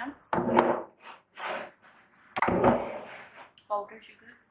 ounce. Folders, you good?